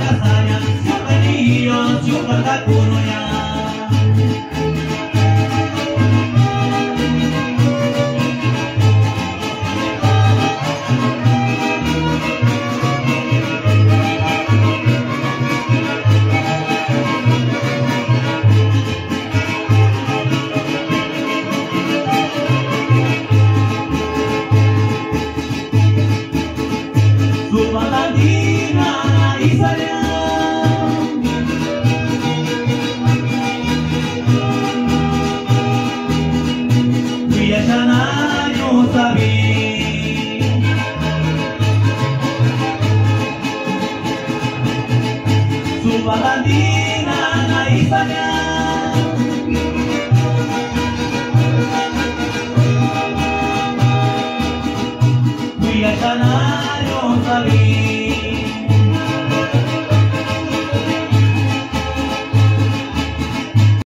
suka niyo, suka kakuno ya. Sumatandina Siya na yung sabi. Sumatandina na isa niya. Kuya siya yung sabi.